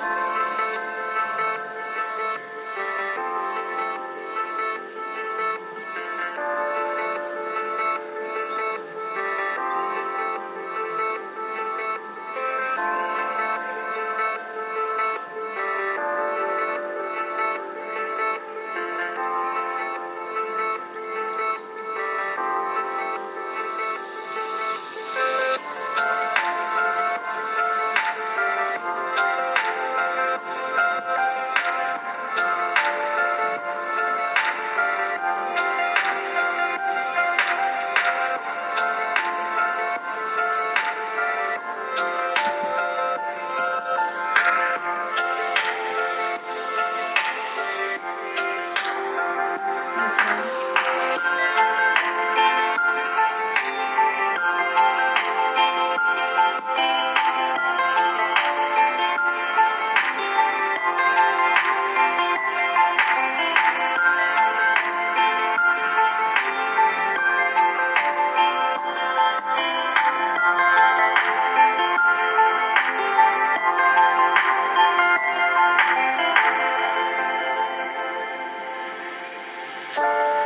Bye. Bye.